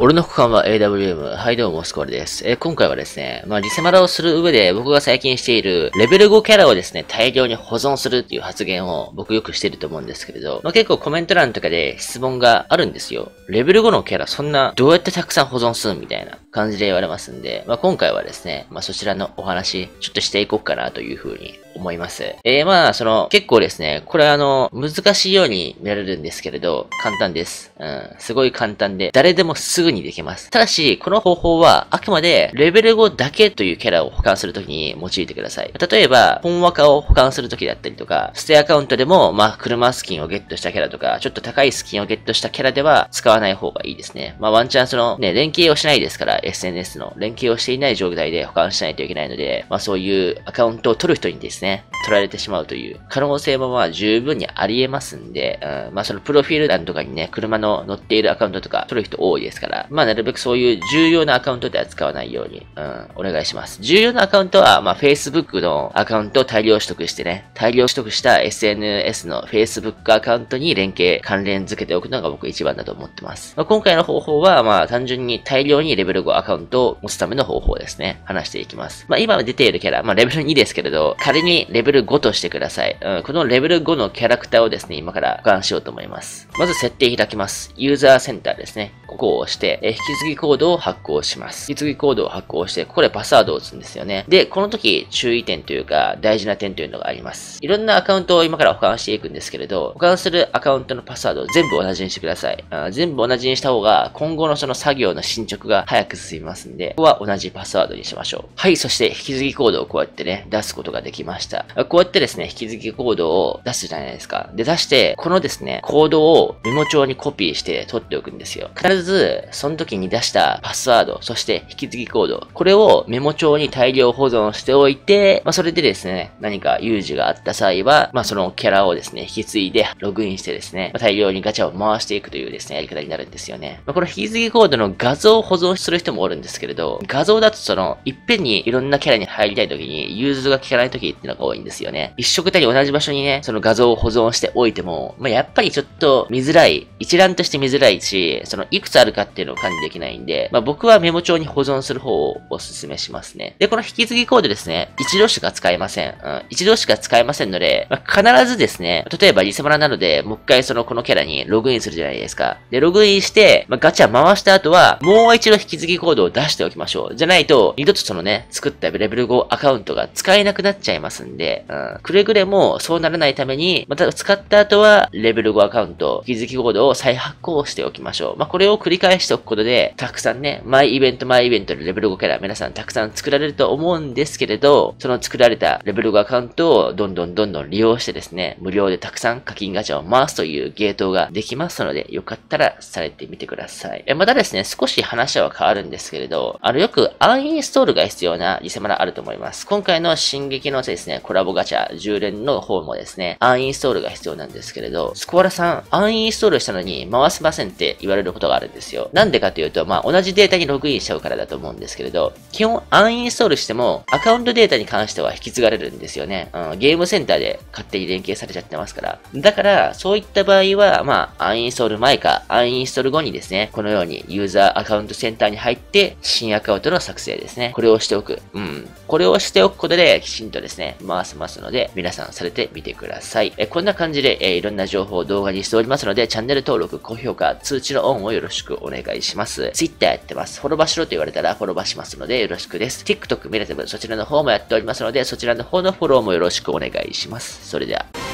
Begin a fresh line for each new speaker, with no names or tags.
俺の股間は AWM。はい、どうも、スコールです。えー、今回はですね、まあ、リセマラをする上で僕が最近している、レベル5キャラをですね、大量に保存するっていう発言を僕よくしてると思うんですけれど、まあ、結構コメント欄とかで質問があるんですよ。レベル5のキャラそんな、どうやってたくさん保存するみたいな感じで言われますんで、まあ、今回はですね、まあ、そちらのお話、ちょっとしていこうかなというふうに思います。えー、まあ、その、結構ですね、これあの、難しいように見られるんですけれど、簡単です。うん、すごい簡単で、誰でもすぐにできます。ただし、この方法は、あくまで、レベル5だけというキャラを保管するときに用いてください。例えば、本和化を保管するときだったりとか、ステアカウントでも、まあ、車スキンをゲットしたキャラとか、ちょっと高いスキンをゲットしたキャラでは、使わない方がいいですね。まあ、ワンチャンその、ね、連携をしないですから、SNS の連携をしていない状態で保管しないといけないので、まあ、そういうアカウントを取る人にですね、取られてしまうという可能性もまあ十分にあり得ますんで、うん、まあそのプロフィール欄とかにね、車の乗っているアカウントとか取る人多いですから、まあなるべくそういう重要なアカウントでは使わないように、うん、お願いします。重要なアカウントは、まあ Facebook のアカウントを大量取得してね、大量取得した SNS の Facebook アカウントに連携、関連付けておくのが僕一番だと思ってます。まあ、今回の方法は、まあ単純に大量にレベル5アカウントを持つための方法ですね。話していきます。まあ今出ているキャラ、まあレベル2ですけれど、仮にレベル5としてください。うん、このレベル5のキャラクターをですね、今から保管しようと思います。まず設定開きます。ユーザーセンターですね。ここを押して、え引き継ぎコードを発行します。引き継ぎコードを発行して、ここでパスワードを打つんですよね。で、この時注意点というか、大事な点というのがあります。いろんなアカウントを今から保管していくんですけれど、保管するアカウントのパスワードを全部同じにしてください。あ全部同じにした方が、今後のその作業の進捗が早く進みますんで、ここは同じパスワードにしましょう。はい、そして引き継ぎコードをこうやってね、出すことができました。こうやってですね、引き継ぎコードを出すじゃないですか。で、出して、このですね、コードをメモ帳にコピーして取っておくんですよ。必ず、その時に出したパスワード、そして引き継ぎコード、これをメモ帳に大量保存しておいて、まあ、それでですね、何か有事があった際は、まあ、そのキャラをですね、引き継いで、ログインしてですね、まあ、大量にガチャを回していくというですね、やり方になるんですよね。まあ、この引き継ぎコードの画像を保存する人もおるんですけれど、画像だとその、いっぺんにいろんなキャラに入りたい時に、融通が効かない時っていうのが多いんですよね。一色たり同じ場所にね、その画像を保存しておいても、まあ、やっぱりちょっと見づらい、一覧として見づらいし、そのいくつあるかってていうのを管理できないんで、まあ、僕はメモ帳に保存する方をお勧めしますね。で、この引き継ぎコードですね、一度しか使えません。うん、一度しか使えませんので、まあ、必ずですね、例えばリセマラなので、もう一回そのこのキャラにログインするじゃないですか。で、ログインして、まあ、ガチャ回した後は、もう一度引き継ぎコードを出しておきましょう。じゃないと、二度とそのね、作ったレベル5アカウントが使えなくなっちゃいますんで、うん、くれぐれもそうならないために、また使った後は、レベル5アカウント、引き継ぎコードを再発行しておきましょう。まあ、これを繰り返しておくことで、たくさんね、毎イベント毎イベントでレベル5キャラ皆さんたくさん作られると思うんですけれど、その作られたレベル5アカウントをどんどんどんどん利用してですね、無料でたくさん課金ガチャを回すというゲートができますので、よかったらされてみてください。えまたですね、少し話は変わるんですけれど、あの、よくアンインストールが必要なリセマラあると思います。今回の進撃のですね、コラボガチャ10連の方もですね、アンインストールが必要なんですけれど、スコアラさん、アンインストールしたのに回せませんって言われることがあるんですよ。なんでかというと、まあ、同じデータにログインしちゃうからだと思うんですけれど、基本アンインストールしても、アカウントデータに関しては引き継がれるんですよね。うん、ゲームセンターで勝手に連携されちゃってますから。だから、そういった場合は、まあ、アンインストール前か、アンインストール後にですね、このようにユーザーアカウントセンターに入って、新アカウントの作成ですね。これをしておく。うん。これをしておくことで、きちんとですね、回せますので、皆さんされてみてください。えこんな感じで、えいろんな情報を動画にしておりますので、チャンネル登録、高評価、通知のオンをよろしくお願い願いします。Twitter やってます。フォローバしろと言われたらフォローバしますので、よろしくです。TikTok、ミラテブ、そちらの方もやっておりますので、そちらの方のフォローもよろしくお願いします。それでは。